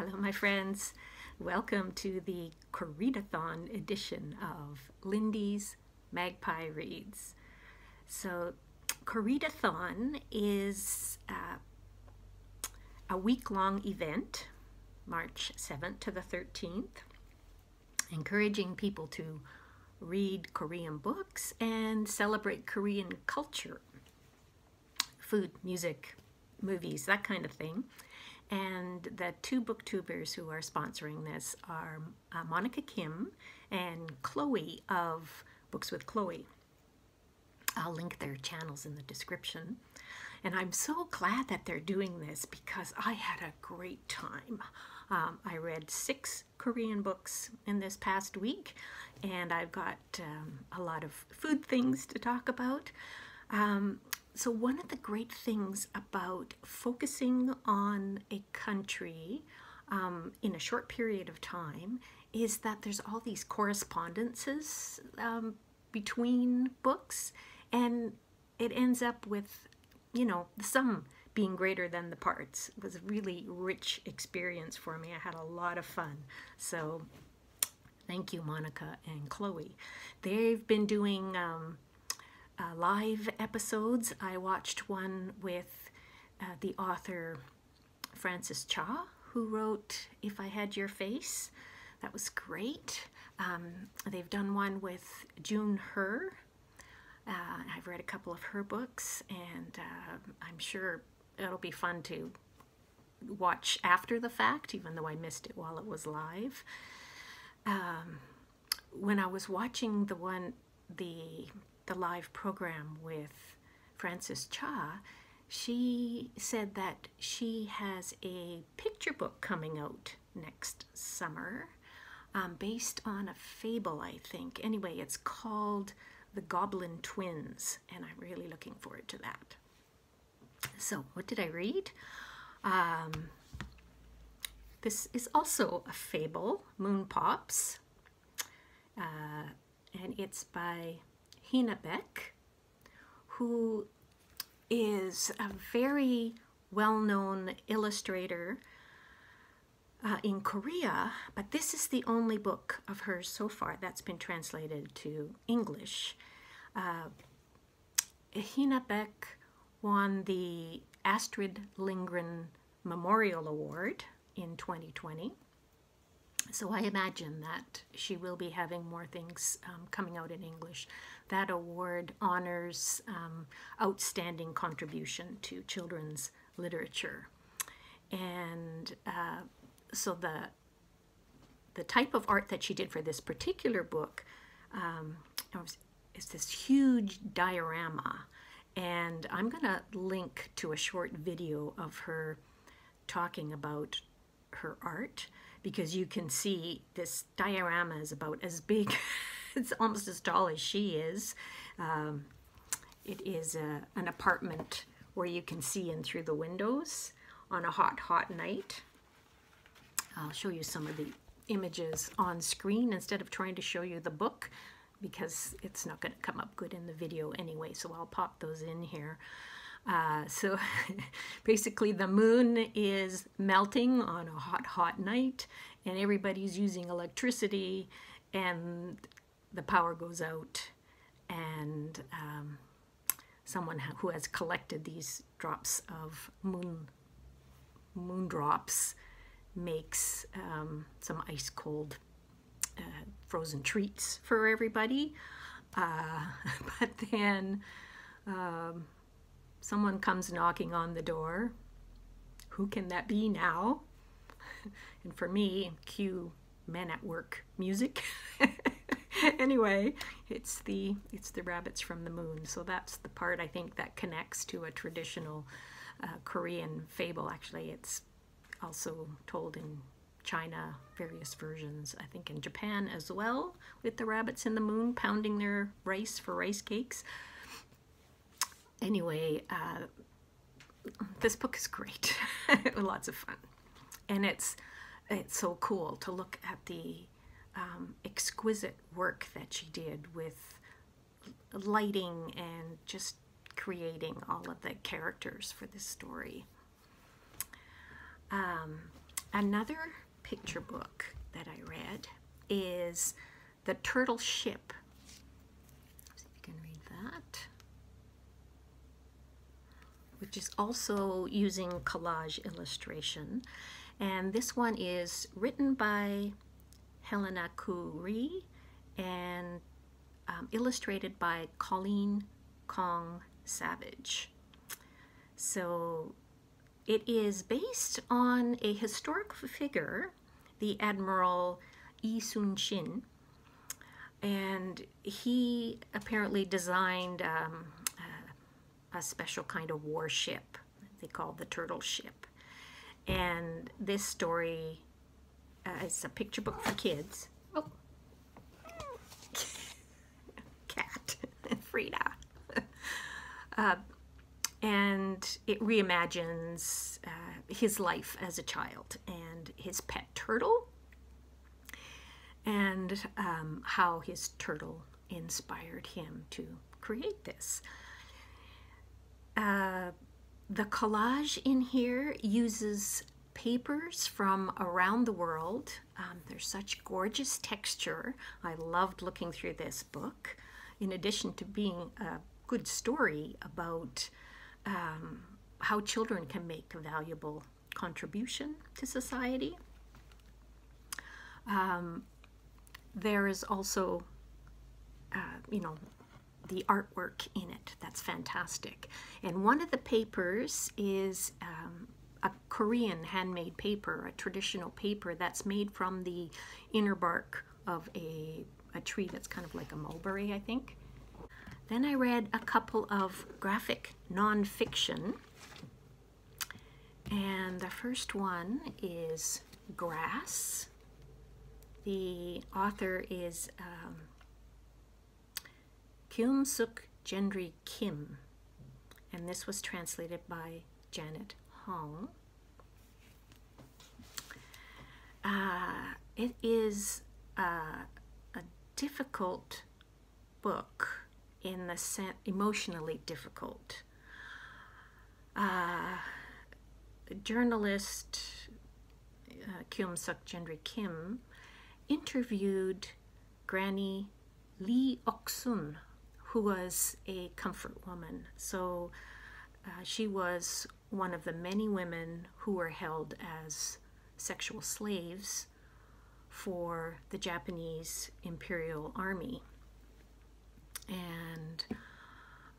Hello, my friends. Welcome to the Koreadathon edition of Lindy's Magpie Reads. So, Koreadathon is uh, a week long event, March 7th to the 13th, encouraging people to read Korean books and celebrate Korean culture, food, music, movies, that kind of thing. And the two booktubers who are sponsoring this are uh, Monica Kim and Chloe of Books with Chloe. I'll link their channels in the description. And I'm so glad that they're doing this because I had a great time. Um, I read six Korean books in this past week, and I've got um, a lot of food things to talk about. Um, so one of the great things about focusing on a country um, in a short period of time is that there's all these correspondences um, between books and it ends up with, you know, the sum being greater than the parts. It was a really rich experience for me. I had a lot of fun. So thank you, Monica and Chloe. They've been doing um, uh, live episodes. I watched one with uh, the author Frances Cha, who wrote If I Had Your Face. That was great. Um, they've done one with June Hur. Uh, I've read a couple of her books, and uh, I'm sure it'll be fun to watch after the fact, even though I missed it while it was live. Um, when I was watching the one, the the live program with Frances Cha, she said that she has a picture book coming out next summer um, based on a fable, I think. Anyway, it's called The Goblin Twins, and I'm really looking forward to that. So, what did I read? Um, this is also a fable, Moon Pops, uh, and it's by Heena Baek, who is a very well-known illustrator uh, in Korea, but this is the only book of hers so far that's been translated to English. Uh, Heena Baek won the Astrid Lindgren Memorial Award in 2020. So I imagine that she will be having more things um, coming out in English. That award honors um, outstanding contribution to children's literature. And uh, so the, the type of art that she did for this particular book um, is this huge diorama. And I'm going to link to a short video of her talking about her art because you can see this diorama is about as big, it's almost as tall as she is. Um, it is a, an apartment where you can see in through the windows on a hot, hot night. I'll show you some of the images on screen instead of trying to show you the book because it's not going to come up good in the video anyway, so I'll pop those in here. Uh, so basically the moon is melting on a hot, hot night and everybody's using electricity and the power goes out and um, someone who has collected these drops of moon moon drops makes um, some ice cold uh, frozen treats for everybody uh, but then um, someone comes knocking on the door. Who can that be now? and for me, cue men at work music. anyway, it's the it's the rabbits from the moon. So that's the part I think that connects to a traditional uh, Korean fable. Actually, it's also told in China, various versions. I think in Japan as well, with the rabbits in the moon pounding their rice for rice cakes anyway, uh, this book is great. Lots of fun. And it's, it's so cool to look at the um, exquisite work that she did with lighting and just creating all of the characters for this story. Um, another picture book that I read is The Turtle Ship. See if you can read that. Which is also using collage illustration. And this one is written by Helena Ku Rhee and um, illustrated by Colleen Kong Savage. So it is based on a historical figure, the Admiral Yi Sun Shin, and he apparently designed um, a, a special kind of warship they call the turtle ship. And this story uh, is a picture book for kids. Oh, cat, Frida. uh, and it reimagines uh, his life as a child and his pet turtle and um, how his turtle inspired him to create this. Uh, the collage in here uses papers from around the world. Um, there's such gorgeous texture. I loved looking through this book. In addition to being a good story about um, how children can make a valuable contribution to society. Um, there is also, uh, you know, the artwork in it. That's fantastic. And one of the papers is um, a Korean handmade paper, a traditional paper that's made from the inner bark of a, a tree that's kind of like a mulberry, I think. Then I read a couple of graphic nonfiction. And the first one is Grass. The author is um, Suk Gentry Kim. And this was translated by Janet Hong. Uh, it is uh, a difficult book in the sense emotionally difficult. Uh, journalist uh, Keum Suk Gentry Kim interviewed Granny Lee Oksun, who was a comfort woman. So uh, she was one of the many women who were held as sexual slaves for the Japanese Imperial Army. And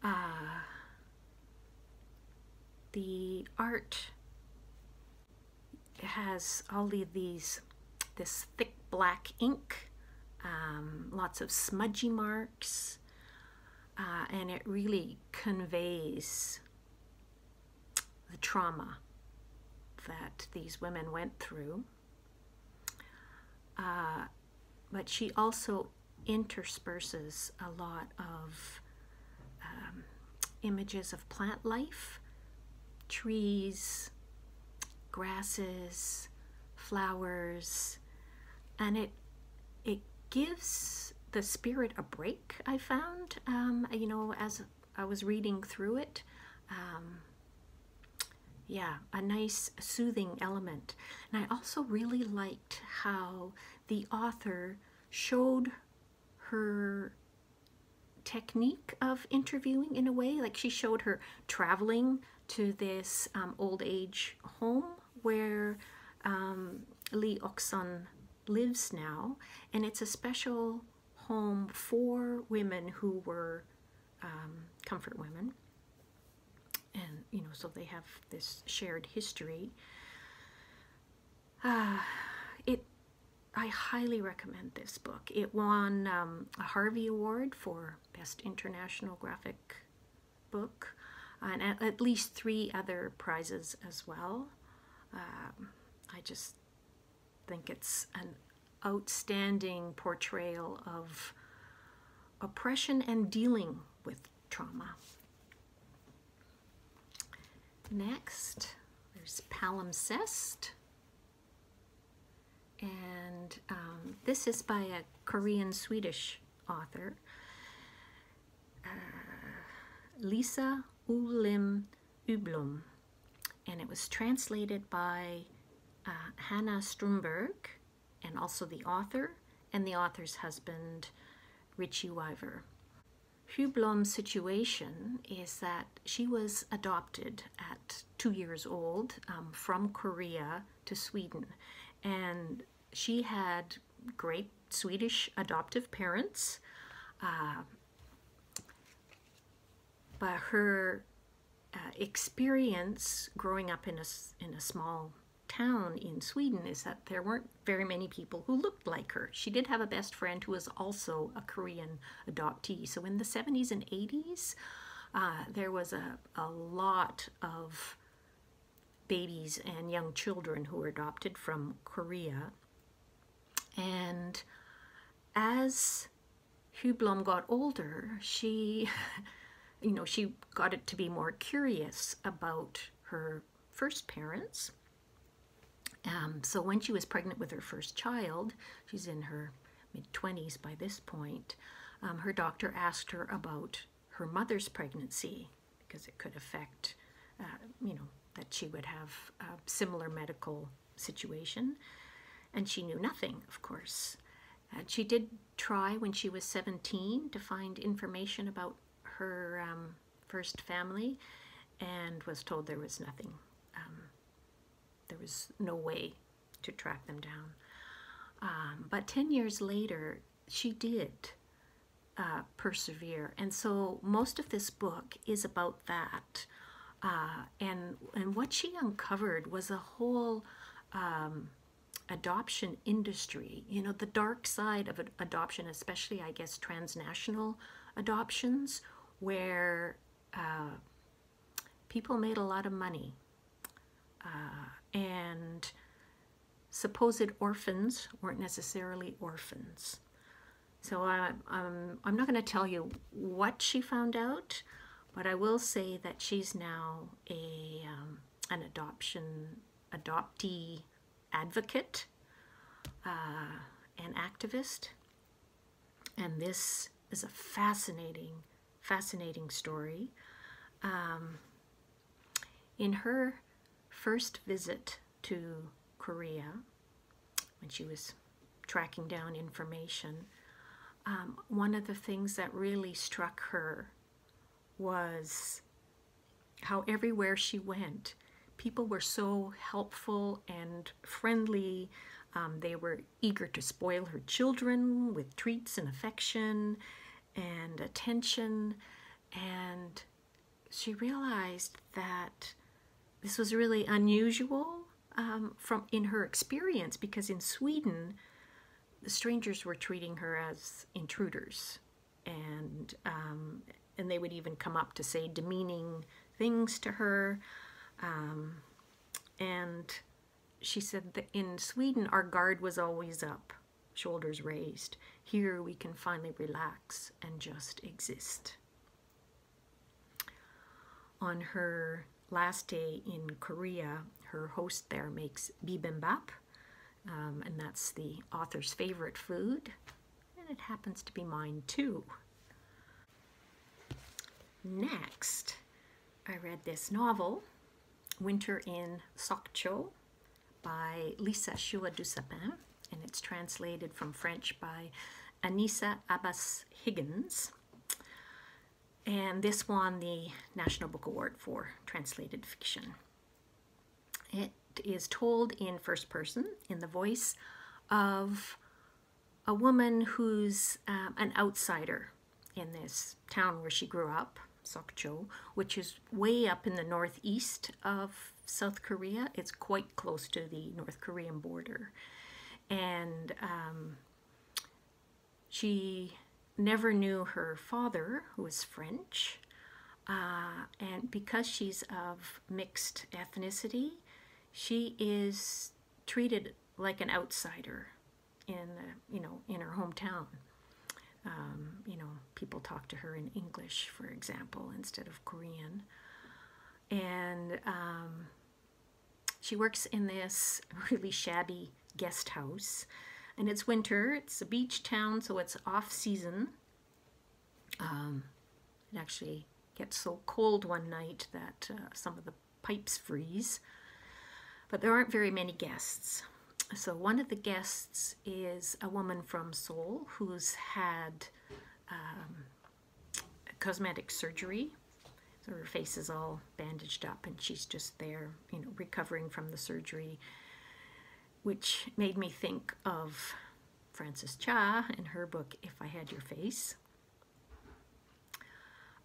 uh, the art has all of these this thick black ink um, lots of smudgy marks uh, and it really conveys the trauma that these women went through uh, but she also intersperses a lot of um, images of plant life, trees, grasses, flowers, and it it gives the spirit a break. I found, um, you know, as I was reading through it. Um, yeah, a nice soothing element. And I also really liked how the author showed her technique of interviewing in a way. Like she showed her traveling to this um, old age home where um, Lee Oksun lives now, and it's a special home for women who were um, comfort women. And, you know, so they have this shared history. Uh, it I highly recommend this book. It won um, a Harvey Award for Best International Graphic Book and at, least three other prizes as well. Um, I just think it's an outstanding portrayal of oppression and dealing with trauma. Next, there's Palimpsest. And um, this is by a Korean Swedish author, uh, Lisa Wool-Rim Sjoblom, and it was translated by uh, Hannah Strömberg, and also the author and the author's husband, Richey Wyver. Sjoblom's situation is that she was adopted at two years old um, from Korea to Sweden, and she had great Swedish adoptive parents. Uh, but her uh, experience growing up in a, in a small town in Sweden is that there weren't very many people who looked like her. She did have a best friend who was also a Korean adoptee. So in the 70s and 80s, uh, there was a, a lot of babies and young children who were adopted from Korea. And as Sjoblom got older, she, you know, she got it to be more curious about her first parents. Um, so when she was pregnant with her first child, she's in her mid 20s by this point, um, her doctor asked her about her mother's pregnancy because it could affect, uh, you know, that she would have a similar medical situation. And she knew nothing, of course. Uh, she did try when she was 17 to find information about her um, first family and was told there was nothing. Um, there was no way to track them down. Um, but 10 years later, she did uh, persevere. And so most of this book is about that. Uh, and, and what she uncovered was a whole um, adoption industry, you know, the dark side of adoption, especially, I guess, transnational adoptions, where uh, people made a lot of money. Uh, and supposed orphans weren't necessarily orphans. So I, um, I'm not going to tell you what she found out, but I will say that she's now a um, an adoption adoptee advocate, uh, an activist, and this is a fascinating, fascinating story. Um, in her first visit to Korea, when she was tracking down information, um, one of the things that really struck her was how everywhere she went, people were so helpful and friendly. Um, they were eager to spoil her children with treats and affection and attention. And she realized that this was really unusual um, from in her experience because in Sweden, the strangers were treating her as intruders, and um, and they would even come up to say demeaning things to her. Um, and she said that in Sweden, our guard was always up, shoulders raised. Here we can finally relax and just exist. On her last day in Korea, her host there makes bibimbap, um, and that's the author's favorite food, and it happens to be mine too. Next, I read this novel, Winter in Sokcho, by Lisa Shua Dusapin, and it's translated from French by Aneesa Abbas Higgins. And this won the National Book Award for Translated Fiction. It is told in first person in the voice of a woman who's um, an outsider in this town where she grew up, Sokcho, which is way up in the northeast of South Korea. It's quite close to the North Korean border. And um, she never knew her father, who was French. Uh, and because she's of mixed ethnicity, she is treated like an outsider in the, you know in her hometown. Um, you know, people talk to her in English, for example, instead of Korean. And um, she works in this really shabby guest house and it's winter. It's a beach town, so it's off season. Um, it actually gets so cold one night that uh, some of the pipes freeze. But there aren't very many guests. So one of the guests is a woman from Seoul who's had um, cosmetic surgery. So her face is all bandaged up and she's just there, you know, recovering from the surgery, which made me think of Frances Cha in her book, If I Had Your Face.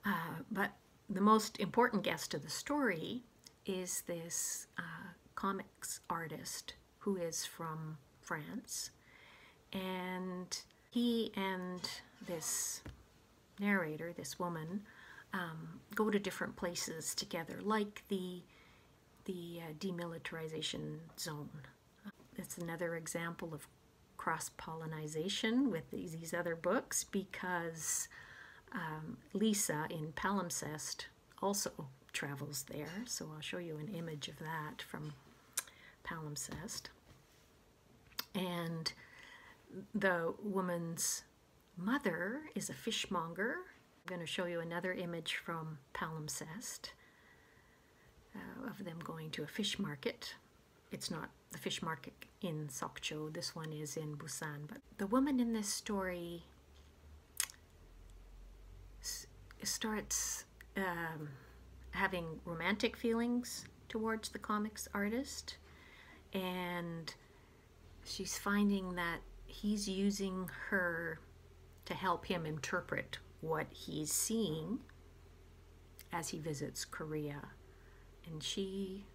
Uh, but the most important guest of the story is this uh, comics artist who is from France. And he and this narrator, this woman, um, go to different places together, like the, the uh, demilitarization zone. It's another example of cross-pollination with these, these other books because um, Lisa in Palimpsest also travels there. So I'll show you an image of that from palimpsest. And the woman's mother is a fishmonger. I'm going to show you another image from palimpsest uh, of them going to a fish market. It's not the fish market in Sokcho, this one is in Busan. But the woman in this story starts um, having romantic feelings towards the comics artist and she's finding that he's using her to help him interpret what he's seeing as he visits Korea. And she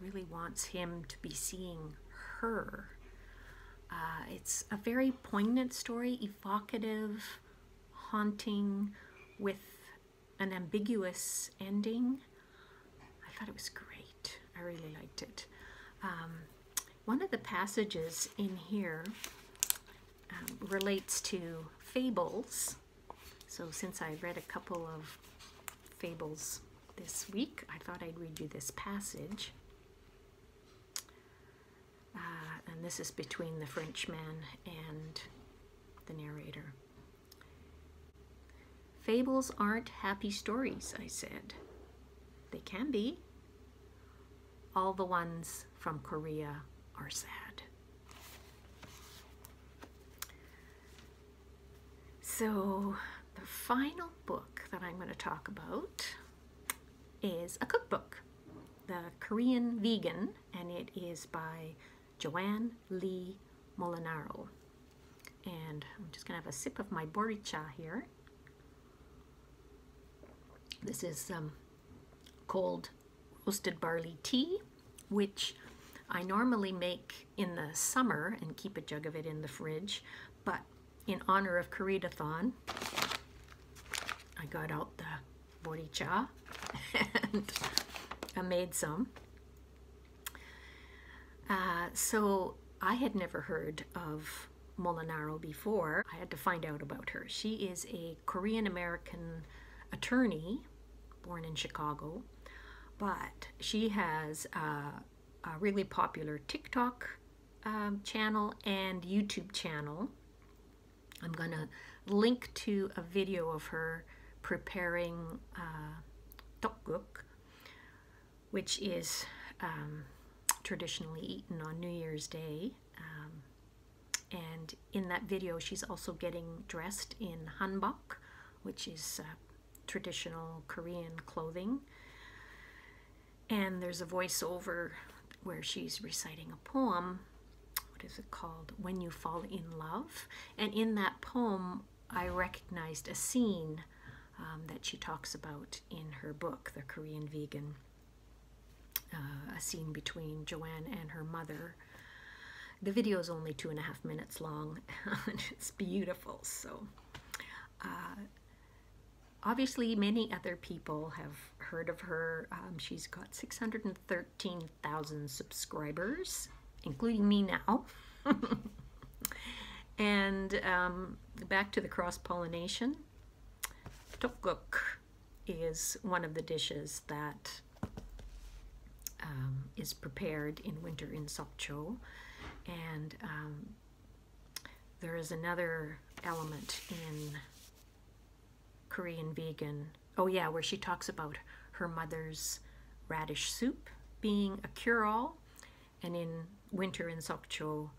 really wants him to be seeing her. Uh, it's a very poignant story, evocative, haunting, with an ambiguous ending. I thought it was great. I really liked it. Um, one of the passages in here um, relates to fables. So since I read a couple of fables this week, I thought I'd read you this passage. Uh, this is between the Frenchman and the narrator. Fables aren't happy stories, I said. They can be. All the ones from Korea are sad. So, the final book that I'm going to talk about is a cookbook, The Korean Vegan, and it is by Joanne Lee Molinaro. And I'm just going to have a sip of my boricha here. This is um, cold roasted barley tea, which I normally make in the summer and keep a jug of it in the fridge, but in honor of Koreadathon, I got out the boricha and I made some. Uh, so I had never heard of Molinaro before. I had to find out about her. She is a Korean American attorney born in Chicago, but she has uh, a really popular TikTok um, channel and YouTube channel. I'm going to link to a video of her preparing uh, tteokguk, which is um, traditionally eaten on New Year's Day. Um, and in that video, she's also getting dressed in hanbok, which is uh, traditional Korean clothing. And there's a voiceover where she's reciting a poem. What is it called? When You Fall in Love. And in that poem, I recognized a scene um, that she talks about in her book, The Korean Vegan. Uh, a scene between Joanne and her mother. The video is only two and a half minutes long, and it's beautiful. So, uh, obviously many other people have heard of her. Um, she's got 613,000 subscribers, including me now. and um, back to the cross-pollination. Tteokguk is one of the dishes that um, is prepared in winter in Sokcho. And um, there is another element in Korean vegan. Oh yeah, where she talks about her mother's radish soup being a cure-all And in Winter in Sokcho,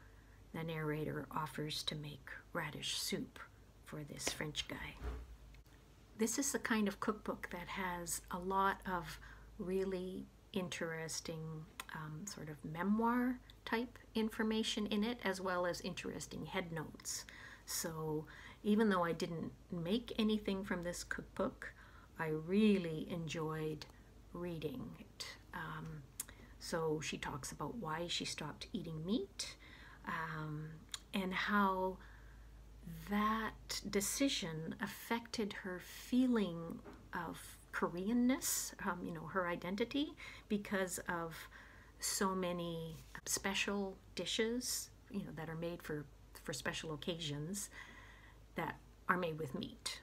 the narrator offers to make radish soup for this French guy. This is the kind of cookbook that has a lot of really interesting um, sort of memoir type information in it, as well as interesting headnotes. So even though I didn't make anything from this cookbook, I really enjoyed reading it. Um, so she talks about why she stopped eating meat um, and how that decision affected her feeling of Koreanness, um, you know, her identity, because of so many special dishes, you know, that are made for, for special occasions that are made with meat,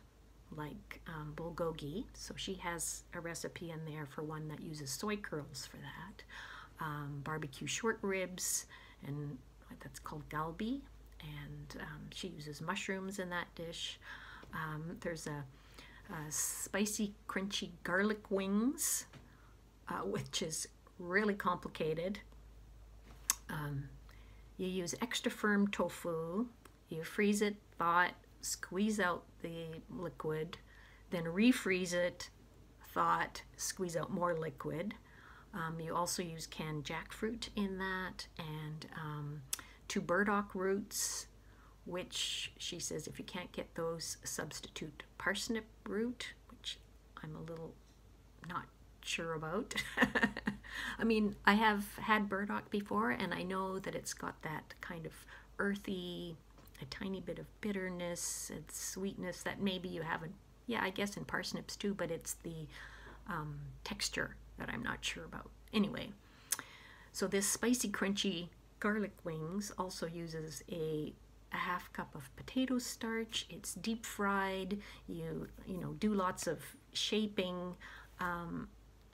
like um, bulgogi. So she has a recipe in there for one that uses soy curls for that. Um, barbecue short ribs, and that's called galbi, and um, she uses mushrooms in that dish. Um, there's a, a, spicy, crunchy garlic wings, uh, which is really complicated. Um, you use extra firm tofu, you freeze it, thaw it, squeeze out the liquid, then refreeze it, thaw it, squeeze out more liquid. Um, you also use canned jackfruit in that and um, two burdock roots, which she says if you can't get those, substitute parsnip root, which I'm a little not sure about. I mean, I have had burdock before and I know that it's got that kind of earthy, a tiny bit of bitterness and sweetness that maybe you haven't, yeah, I guess in parsnips too, but it's the um, texture that I'm not sure about. Anyway, so this spicy, crunchy garlic wings also uses a, a half cup of potato starch. It's deep fried. You, you know, do lots of shaping. Um,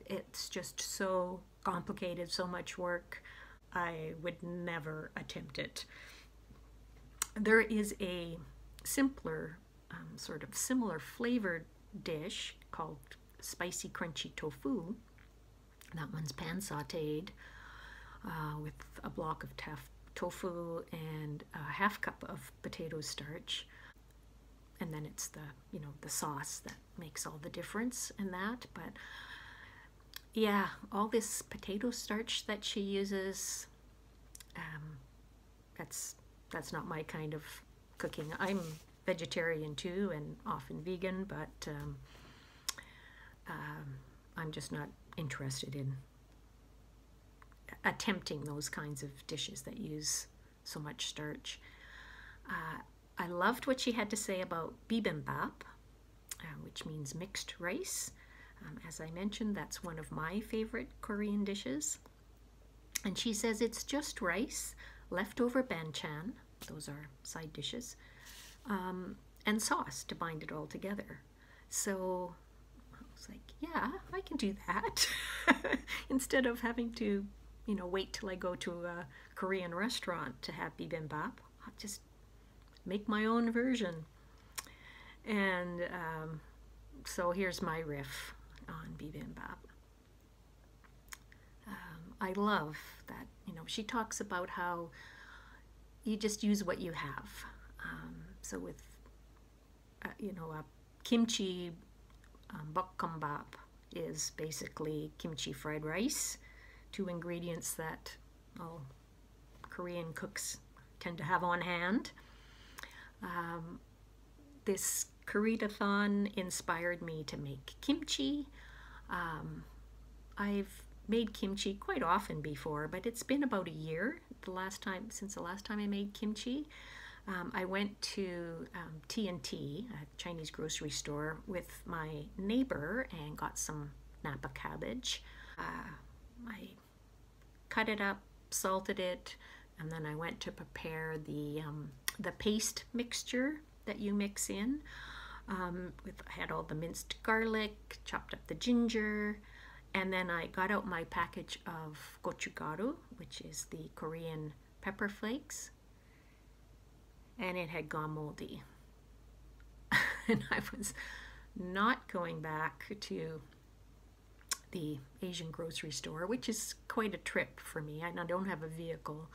it's just so complicated, so much work. I would never attempt it. There is a simpler, um, sort of similar flavored dish called spicy crunchy tofu. That one's pan sauteed uh, with a block of tofu and a half cup of potato starch. And then it's the, you know, the sauce that makes all the difference in that. But yeah, all this potato starch that she uses, um, that's that's not my kind of cooking. I'm vegetarian too and often vegan, but um, um, I'm just not interested in attempting those kinds of dishes that use so much starch. Uh, I loved what she had to say about bibimbap, uh, which means mixed rice. Um, as I mentioned, that's one of my favorite Korean dishes. And she says it's just rice, leftover banchan, those are side dishes, um, and sauce to bind it all together. So I was like, yeah, I can do that. Instead of having to, you know, wait till I go to a Korean restaurant to have bibimbap, I'll just make my own version. And um, so here's my riff on bibimbap. Um, I love that, you know, she talks about how you just use what you have. Um, so with, uh, you know, a kimchi um, bokkeumbap is basically kimchi fried rice, two ingredients that all Korean cooks tend to have on hand. Um, this Koreadathon inspired me to make kimchi. Um, I've made kimchi quite often before, but it's been about a year the last time since the last time I made kimchi. Um, I went to um, T&T, a Chinese grocery store, with my neighbor and got some Napa cabbage. Uh, I cut it up, salted it, and then I went to prepare the um, the paste mixture that you mix in. Um, with, I had all the minced garlic, chopped up the ginger, and then I got out my package of gochugaru, which is the Korean pepper flakes, and it had gone moldy. and I was not going back to the Asian grocery store, which is quite a trip for me. And I don't have a vehicle.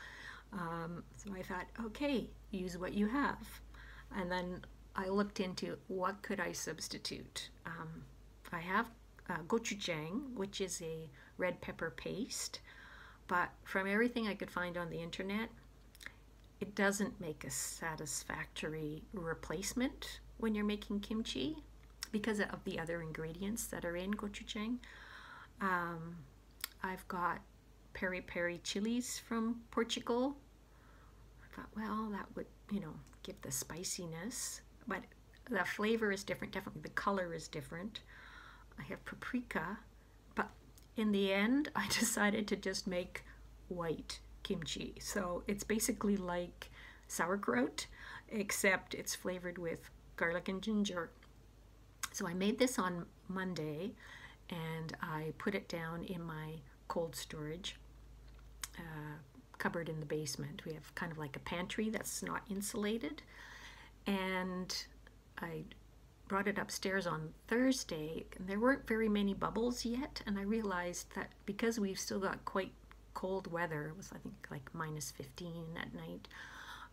Um, so I thought, okay, use what you have. And then I looked into what could I substitute. Um, I have uh, gochujang, which is a red pepper paste, but from everything I could find on the internet, it doesn't make a satisfactory replacement when you're making kimchi because of the other ingredients that are in gochujang. Um, I've got peri peri chilies from Portugal. I thought, well, that would, you know, give the spiciness, but the flavor is different. Definitely, the color is different. I have paprika, but in the end, I decided to just make white kimchi. So it's basically like sauerkraut, except it's flavored with garlic and ginger. So I made this on Monday and I put it down in my cold storage uh, cupboard in the basement. We have kind of like a pantry that's not insulated. And I brought it upstairs on Thursday, and there weren't very many bubbles yet. And I realized that because we've still got quite cold weather, it was I think like minus 15 at night,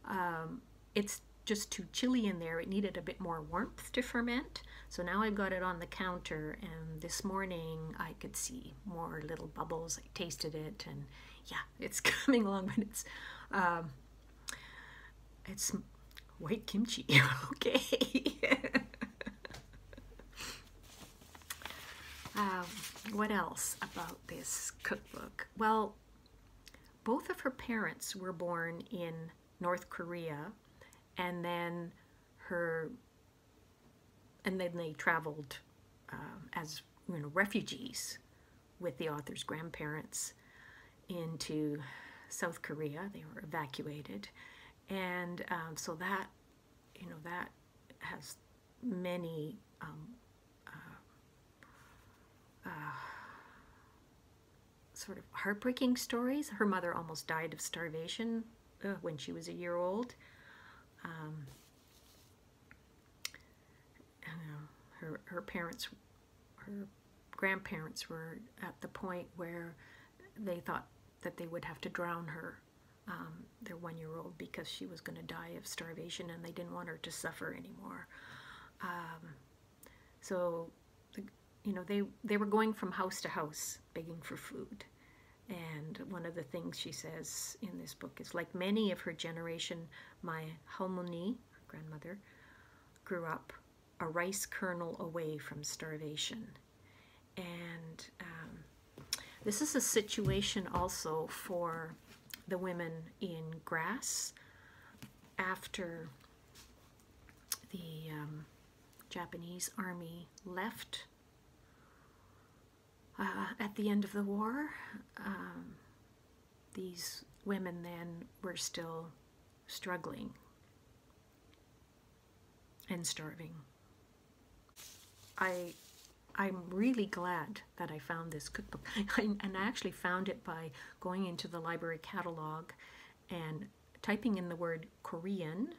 um, it's just too chilly in there. It needed a bit more warmth to ferment. So now I've got it on the counter and this morning I could see more little bubbles. I tasted it and yeah, it's coming along, but it's, um, it's white kimchi, okay. um, what else about this cookbook? Well, both of her parents were born in North Korea and then her and then they traveled um, as you know refugees with the author's grandparents into South Korea. They were evacuated, and um, so that you know that has many um, uh, uh, sort of heartbreaking stories. Her mother almost died of starvation uh, when she was a year old. Um, her, her parents, her grandparents were at the point where they thought that they would have to drown her, um, their one-year-old, because she was going to die of starvation and they didn't want her to suffer anymore. Um, so, you know, they, they were going from house to house begging for food. And one of the things she says in this book is like many of her generation, my halmoni, grandmother, grew up a rice kernel away from starvation. And um, this is a situation also for the women in Grass after the um, Japanese army left uh, at the end of the war. Um, these women then were still struggling and starving. I I'm really glad that I found this cookbook. I, and I actually found it by going into the library catalog and typing in the word Korean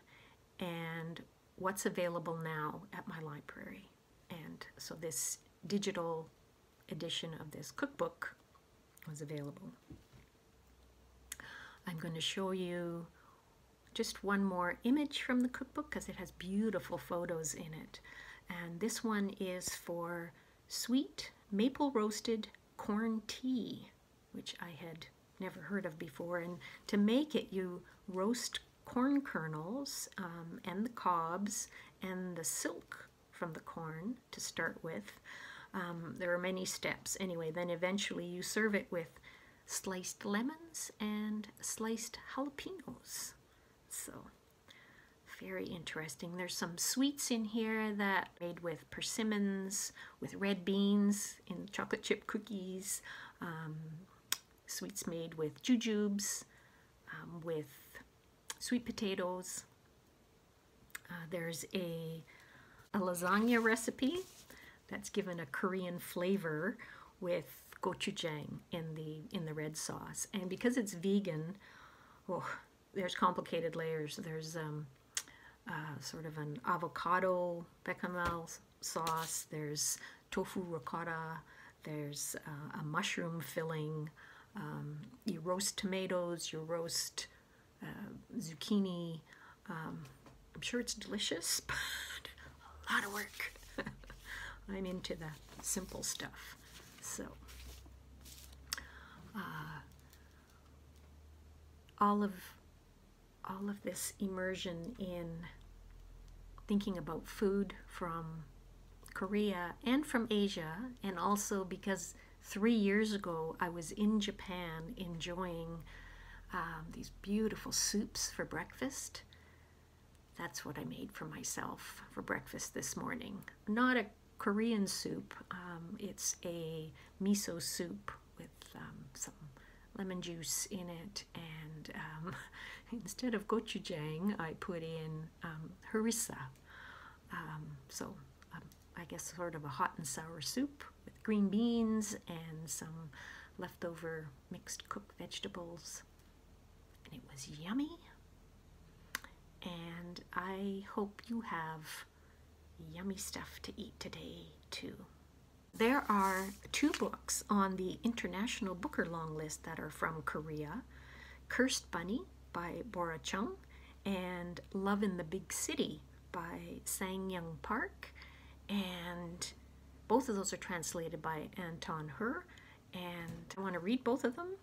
and what's available now at my library. And so this digital edition of this cookbook was available. I'm going to show you just one more image from the cookbook because it has beautiful photos in it. And this one is for sweet maple roasted corn tea, which I had never heard of before. And to make it, you roast corn kernels um, and the cobs and the silk from the corn to start with. Um, there are many steps. Anyway, then eventually you serve it with sliced lemons and sliced jalapenos. So very interesting. There's some sweets in here that made with persimmons, with red beans in chocolate chip cookies, um, sweets made with jujubes, um, with sweet potatoes. Uh, there's a, a lasagna recipe that's given a Korean flavor with gochujang in the in the red sauce. And because it's vegan, oh, there's complicated layers. There's um, uh, sort of an avocado bechamel sauce. There's tofu ricotta. there's uh, a mushroom filling. Um, you roast tomatoes, you roast uh, zucchini. Um, I'm sure it's delicious, but a lot of work. I'm into the simple stuff. So, uh, all of all of this immersion in thinking about food from Korea and from Asia, and also because three years ago I was in Japan enjoying um, these beautiful soups for breakfast. That's what I made for myself for breakfast this morning. Not a Korean soup, um, it's a miso soup with um, some lemon juice in it, and um, instead of gochujang, I put in um, harissa. Um, so I guess sort of a hot and sour soup with green beans and some leftover mixed cooked vegetables. And it was yummy. And I hope you have yummy stuff to eat today too. There are two books on the International Booker long list that are from Korea. Cursed Bunny by Bora Chung and Love in the Big City by Sang Young Park and both of those are translated by Anton Hur and I want to read both of them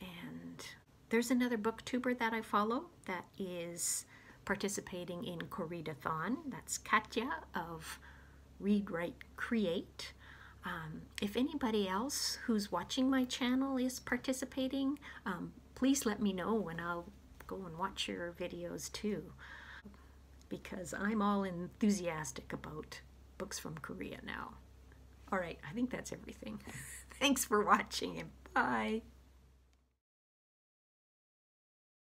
and there's another booktuber that I follow that is participating in Koreadathon. That's Katja of Read, Write, Create. Um, if anybody else who's watching my channel is participating, um, please let me know and I'll go and watch your videos too because I'm all enthusiastic about books from Korea now. All right, I think that's everything. Thanks for watching and bye.